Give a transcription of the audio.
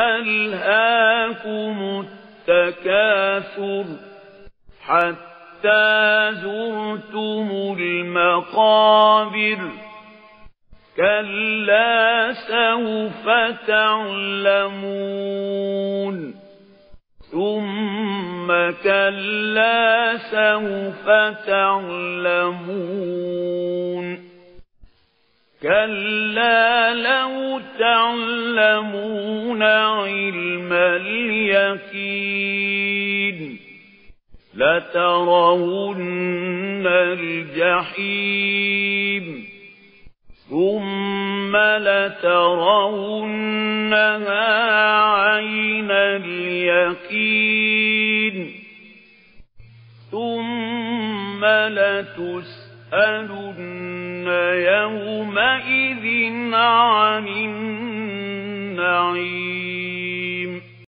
ألهاكم التكاثر حتى زرتم المقابر كلا سوف تعلمون ثم كلا سوف تعلمون كلا لو تعلمون علم اليقين لترون الجحيم ثم لترونها عين اليقين ثم لتسألن يومئذ عن النعيم.